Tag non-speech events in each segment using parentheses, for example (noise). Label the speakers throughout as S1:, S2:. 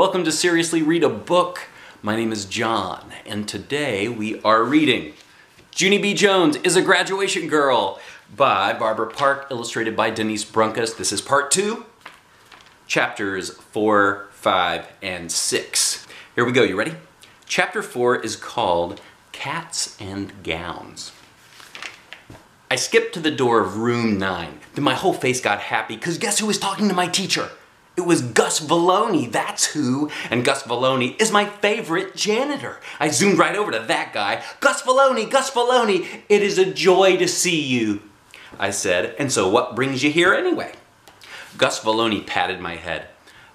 S1: Welcome to Seriously Read a Book. My name is John, and today we are reading Junie B. Jones is a Graduation Girl by Barbara Park, illustrated by Denise Brunkus. This is part two, chapters four, five, and six. Here we go, you ready? Chapter four is called Cats and Gowns. I skipped to the door of room nine. Then my whole face got happy, because guess who was talking to my teacher? It was Gus Vallone, that's who. And Gus Vallone is my favorite janitor. I zoomed right over to that guy. Gus Vallone, Gus Vallone, it is a joy to see you. I said, and so what brings you here anyway? Gus Vallone patted my head.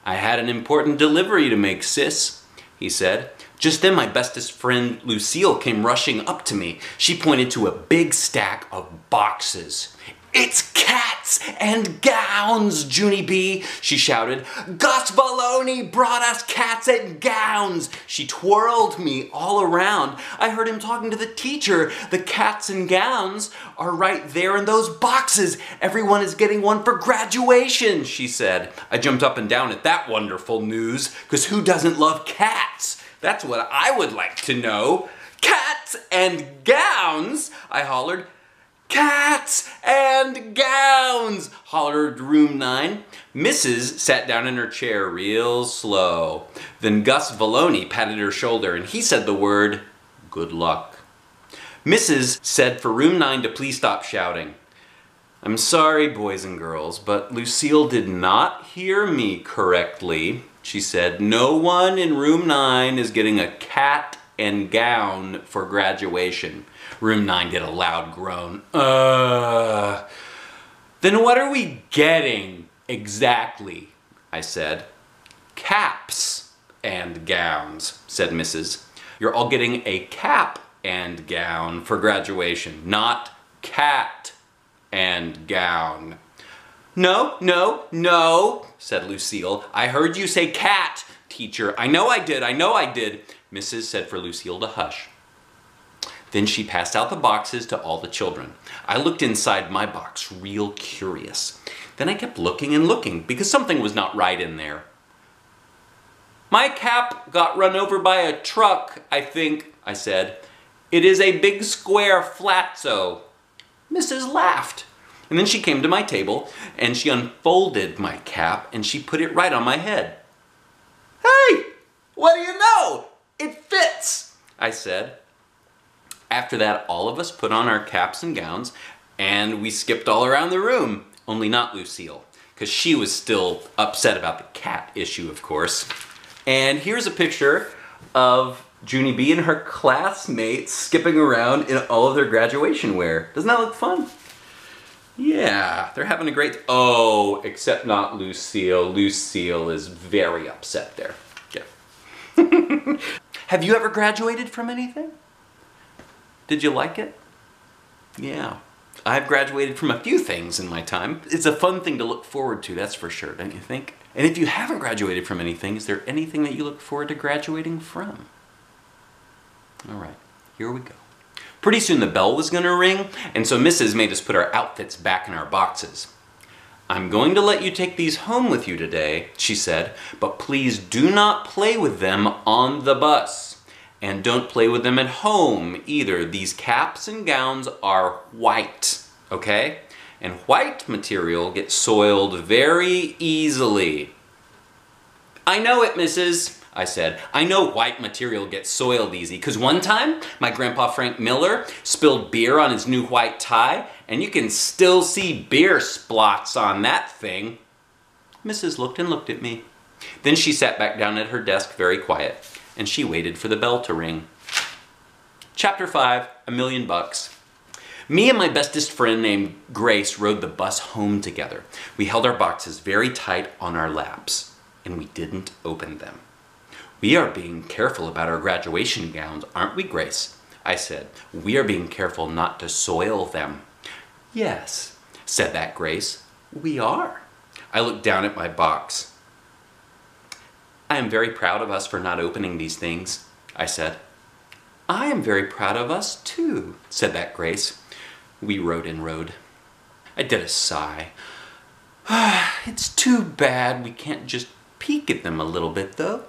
S1: I had an important delivery to make, sis, he said. Just then my bestest friend Lucille came rushing up to me. She pointed to a big stack of boxes. It's cats and gowns, Junie B, she shouted. Gus Vallone brought us cats and gowns. She twirled me all around. I heard him talking to the teacher. The cats and gowns are right there in those boxes. Everyone is getting one for graduation, she said. I jumped up and down at that wonderful news, because who doesn't love cats? That's what I would like to know. Cats and gowns, I hollered. Cats and gowns, hollered room nine. Mrs. sat down in her chair real slow. Then Gus Vallone patted her shoulder and he said the word, good luck. Mrs. said for room nine to please stop shouting. I'm sorry, boys and girls, but Lucille did not hear me correctly. She said, no one in room nine is getting a cat and gown for graduation. Room 9 did a loud groan. Uh. Then what are we getting exactly? I said. Caps and gowns, said Mrs. You're all getting a cap and gown for graduation, not cat and gown. No, no, no, said Lucille. I heard you say cat, teacher. I know I did, I know I did. Mrs. said for Lucille to hush. Then she passed out the boxes to all the children. I looked inside my box, real curious. Then I kept looking and looking because something was not right in there. My cap got run over by a truck, I think, I said. It is a big square flatzo. Mrs. laughed. And then she came to my table and she unfolded my cap and she put it right on my head. Hey, what do you know? It fits, I said. After that, all of us put on our caps and gowns and we skipped all around the room, only not Lucille, because she was still upset about the cat issue, of course. And here's a picture of Junie B and her classmates skipping around in all of their graduation wear. Doesn't that look fun? Yeah, they're having a great, oh, except not Lucille. Lucille is very upset there. Yeah. (laughs) Have you ever graduated from anything? Did you like it? Yeah. I've graduated from a few things in my time. It's a fun thing to look forward to, that's for sure, don't you think? And if you haven't graduated from anything, is there anything that you look forward to graduating from? All right, here we go. Pretty soon the bell was gonna ring, and so Mrs. made us put our outfits back in our boxes. I'm going to let you take these home with you today, she said, but please do not play with them on the bus. And don't play with them at home either. These caps and gowns are white, okay? And white material gets soiled very easily. I know it, Mrs. I said. I know white material gets soiled easy, because one time, my grandpa Frank Miller spilled beer on his new white tie, and you can still see beer splots on that thing. Mrs. looked and looked at me. Then she sat back down at her desk very quiet and she waited for the bell to ring. Chapter 5 A Million Bucks. Me and my bestest friend named Grace rode the bus home together. We held our boxes very tight on our laps, and we didn't open them. We are being careful about our graduation gowns, aren't we, Grace? I said. We are being careful not to soil them. Yes, said that Grace. We are. I looked down at my box. I am very proud of us for not opening these things, I said. I am very proud of us too, said that Grace. We rode and rode. I did a sigh. (sighs) it's too bad we can't just peek at them a little bit, though.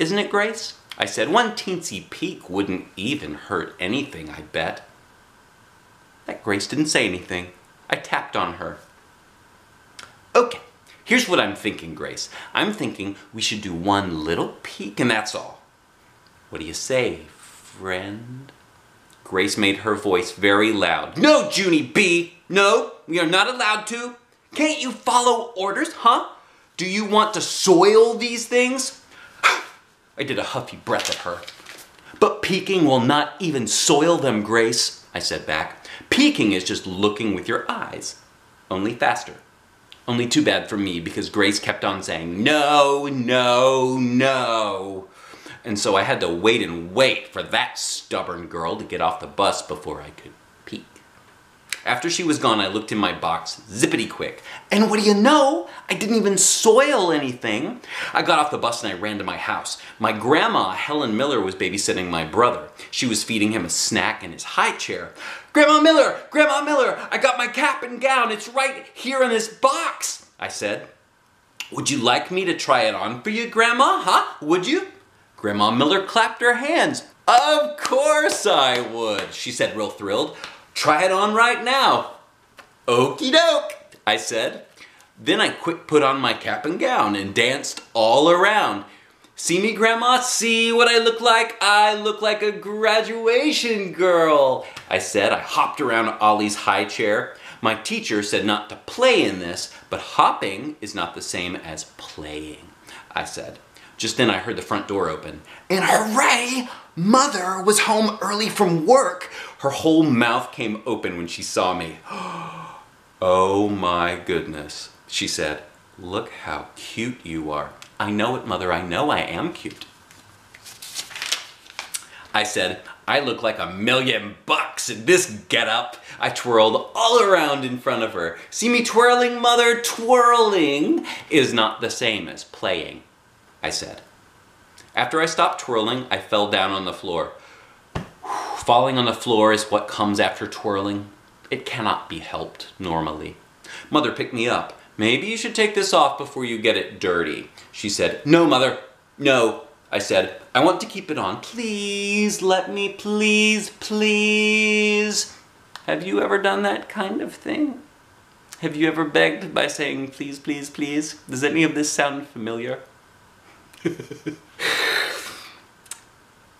S1: Isn't it, Grace? I said, one teensy peek wouldn't even hurt anything, I bet. That Grace didn't say anything. I tapped on her. Okay, here's what I'm thinking, Grace. I'm thinking we should do one little peek and that's all. What do you say, friend? Grace made her voice very loud. No, Junie B! No, we are not allowed to. Can't you follow orders, huh? Do you want to soil these things? I did a huffy breath at her. But peeking will not even soil them, Grace, I said back. Peeking is just looking with your eyes, only faster. Only too bad for me because Grace kept on saying, no, no, no. And so I had to wait and wait for that stubborn girl to get off the bus before I could. After she was gone, I looked in my box, zippity quick. And what do you know? I didn't even soil anything. I got off the bus and I ran to my house. My grandma, Helen Miller, was babysitting my brother. She was feeding him a snack in his high chair. Grandma Miller, Grandma Miller, I got my cap and gown. It's right here in this box, I said. Would you like me to try it on for you, Grandma, huh? Would you? Grandma Miller clapped her hands. Of course I would, she said real thrilled. Try it on right now. Okey doke, I said. Then I quick put on my cap and gown and danced all around. See me, Grandma? See what I look like? I look like a graduation girl, I said. I hopped around Ollie's high chair. My teacher said not to play in this, but hopping is not the same as playing, I said. Just then I heard the front door open. And hooray! Mother was home early from work. Her whole mouth came open when she saw me. (gasps) oh my goodness, she said. Look how cute you are. I know it, Mother. I know I am cute. I said, I look like a million bucks in this getup. I twirled all around in front of her. See me twirling, Mother? Twirling is not the same as playing, I said. After I stopped twirling, I fell down on the floor. Falling on the floor is what comes after twirling. It cannot be helped normally. Mother picked me up. Maybe you should take this off before you get it dirty. She said, No, Mother, no. I said, I want to keep it on. Please let me, please, please. Have you ever done that kind of thing? Have you ever begged by saying, please, please, please? Does any of this sound familiar?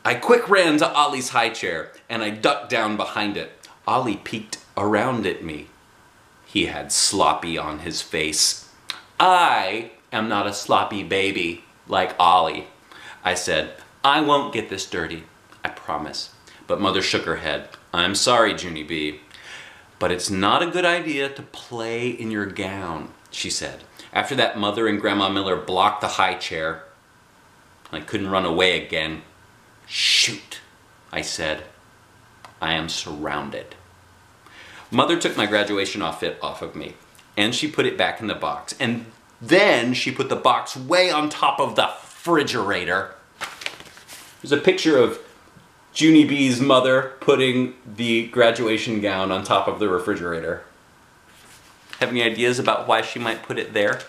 S1: I quick ran to Ollie's high chair and I ducked down behind it. Ollie peeked around at me. He had sloppy on his face. I am not a sloppy baby like Ollie. I said, I won't get this dirty, I promise. But Mother shook her head. I'm sorry, Junie B. But it's not a good idea to play in your gown, she said. After that, Mother and Grandma Miller blocked the high chair. I couldn't run away again. Shoot, I said. I am surrounded. Mother took my graduation outfit off of me, and she put it back in the box. And then she put the box way on top of the refrigerator. There's a picture of Junie B's mother putting the graduation gown on top of the refrigerator. Have any ideas about why she might put it there?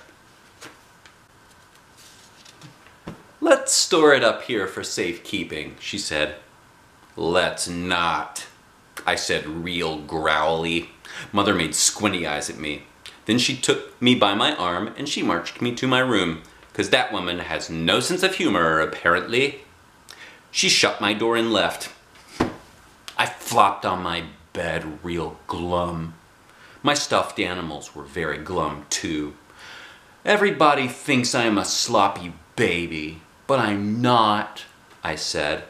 S1: Let's store it up here for safekeeping, she said. Let's not, I said real growly. Mother made squinty eyes at me. Then she took me by my arm and she marched me to my room, because that woman has no sense of humor, apparently. She shut my door and left. I flopped on my bed real glum. My stuffed animals were very glum too. Everybody thinks I am a sloppy baby. But I'm not, I said.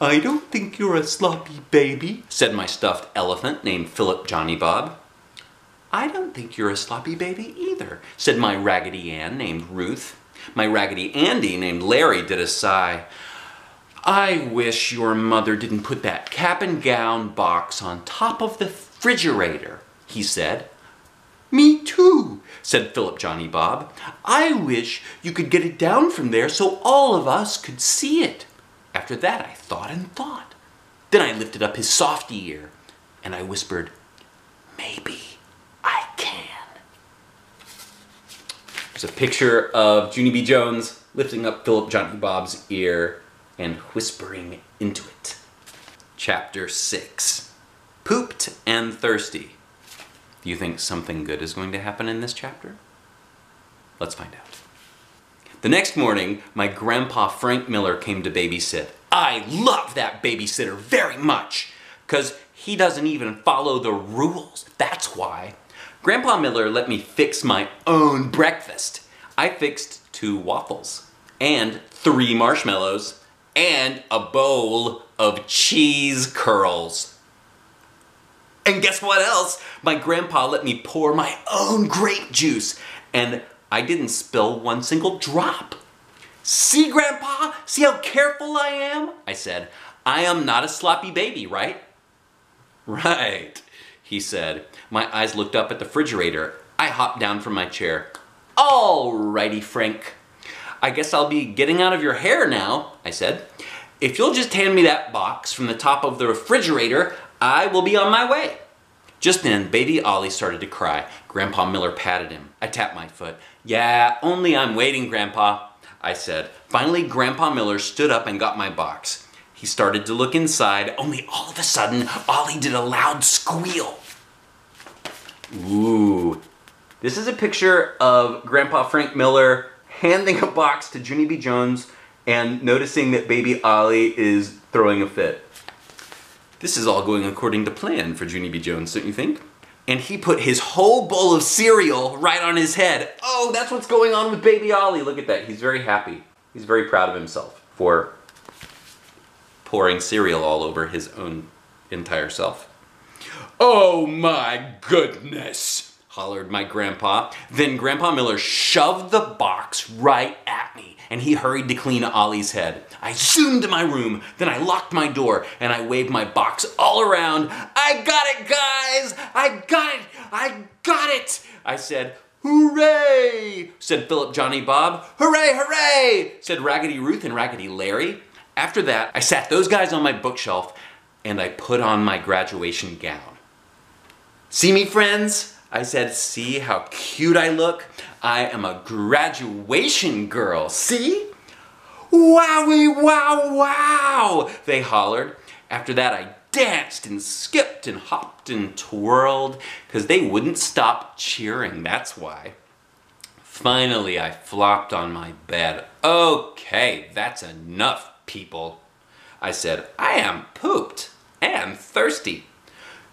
S1: I don't think you're a sloppy baby, said my stuffed elephant named Philip Johnny Bob. I don't think you're a sloppy baby either, said my Raggedy Ann named Ruth. My Raggedy Andy named Larry did a sigh. I wish your mother didn't put that cap and gown box on top of the refrigerator, he said. Me too, said Philip Johnny Bob. I wish you could get it down from there so all of us could see it. After that, I thought and thought. Then I lifted up his softy ear and I whispered, Maybe I can. There's a picture of Junie B. Jones lifting up Philip Johnny Bob's ear and whispering into it. Chapter 6 Pooped and Thirsty. Do you think something good is going to happen in this chapter? Let's find out. The next morning, my grandpa Frank Miller came to babysit. I love that babysitter very much, because he doesn't even follow the rules. That's why. Grandpa Miller let me fix my own breakfast. I fixed two waffles, and three marshmallows, and a bowl of cheese curls. And guess what else? My grandpa let me pour my own grape juice, and I didn't spill one single drop. See, Grandpa? See how careful I am? I said. I am not a sloppy baby, right? Right, he said. My eyes looked up at the refrigerator. I hopped down from my chair. All righty, Frank. I guess I'll be getting out of your hair now, I said. If you'll just hand me that box from the top of the refrigerator, I will be on my way. Just then, baby Ollie started to cry. Grandpa Miller patted him. I tapped my foot. Yeah, only I'm waiting, Grandpa, I said. Finally, Grandpa Miller stood up and got my box. He started to look inside, only all of a sudden, Ollie did a loud squeal. Ooh. This is a picture of Grandpa Frank Miller handing a box to Junie B. Jones and noticing that baby Ollie is throwing a fit. This is all going according to plan for Junie B. Jones, don't you think? And he put his whole bowl of cereal right on his head. Oh, that's what's going on with baby Ollie. Look at that. He's very happy. He's very proud of himself for pouring cereal all over his own entire self. Oh my goodness, hollered my grandpa. Then Grandpa Miller shoved the box right at me and he hurried to clean Ollie's head. I zoomed to my room, then I locked my door and I waved my box all around. I got it, guys! I got it! I got it! I said, Hooray! said Philip Johnny Bob. Hooray, hooray! said Raggedy Ruth and Raggedy Larry. After that, I sat those guys on my bookshelf and I put on my graduation gown. See me, friends? I said, see how cute I look? I am a graduation girl, see? Wowie, wow, wow, they hollered. After that, I danced and skipped and hopped and twirled because they wouldn't stop cheering, that's why. Finally, I flopped on my bed. Okay, that's enough, people. I said, I am pooped and thirsty.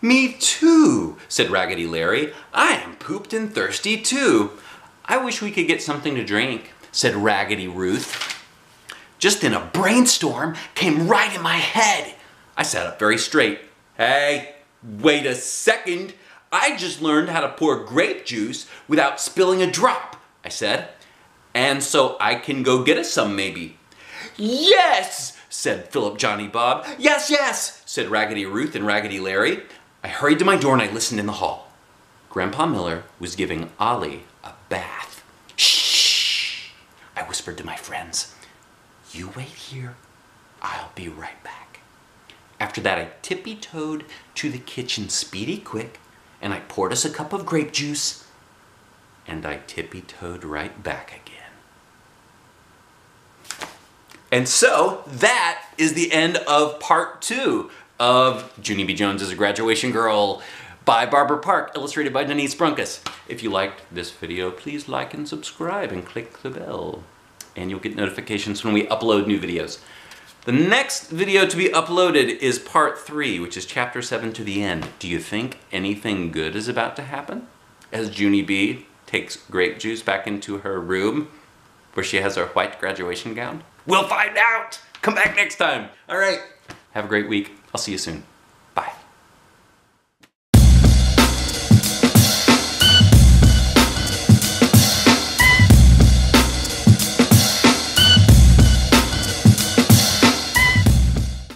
S1: Me too, said Raggedy Larry. I am pooped and thirsty too. I wish we could get something to drink, said Raggedy Ruth. Just then a brainstorm came right in my head. I sat up very straight. Hey, wait a second. I just learned how to pour grape juice without spilling a drop, I said. And so I can go get us some maybe. Yes, said Philip Johnny Bob. Yes, yes, said Raggedy Ruth and Raggedy Larry. I hurried to my door and I listened in the hall. Grandpa Miller was giving Ollie a bath. Shh, I whispered to my friends. You wait here. I'll be right back. After that, I tippy-toed to the kitchen speedy quick, and I poured us a cup of grape juice, and I tippy-toed right back again. And so, that is the end of part two of Junie B. Jones as a Graduation Girl by Barbara Park, illustrated by Denise Brunkus. If you liked this video, please like and subscribe and click the bell and you'll get notifications when we upload new videos. The next video to be uploaded is part three, which is chapter seven to the end. Do you think anything good is about to happen? As Junie B takes grape juice back into her room where she has her white graduation gown? We'll find out! Come back next time! All right, have a great week. I'll see you soon.